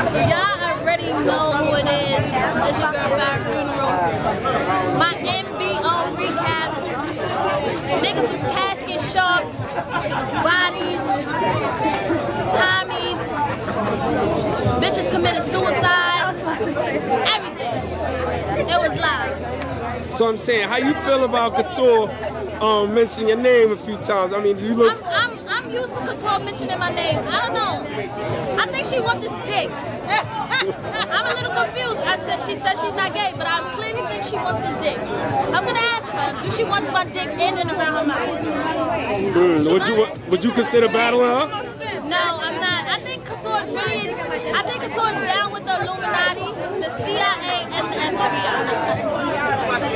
Y'all already know who it is. It's your girl Phara Funeral. My NBO recap. Niggas was casket sharp, bodies, homies, bitches committed suicide, everything. It was live. So I'm saying, how you feel about Couture um, mentioning your name a few times? I mean, do you look? I'm, I'm, I'm used to Couture mentioning my name. I don't know. I think she wants this dick. I'm a little confused. I said she said she's not gay, but I clearly think she wants this dick. I'm gonna ask her, do she want my dick in and around her mouth? Mm, would you would you consider battling her? No, I'm not. I think Couture's really, I think Couture's down with the Illuminati, the CIA, and the FBI.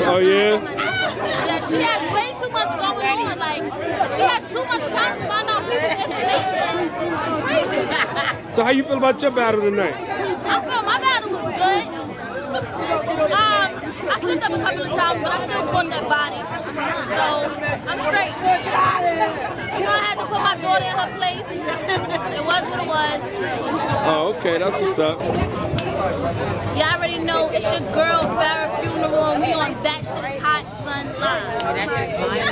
Oh yeah. Yeah, she has way too much going on. Like, she has too much time to find out people's information. It's crazy. So how you feel about your battle tonight? I feel my battle was good. Um, I slipped up a couple of times, but I still caught that body. So I'm straight. You know, I had to put my daughter in her place. It was what it was. Oh, okay, that's what's up. Y'all already know it's your girl Phara Funeral, and we on That Shit Is Hot Shit's fire.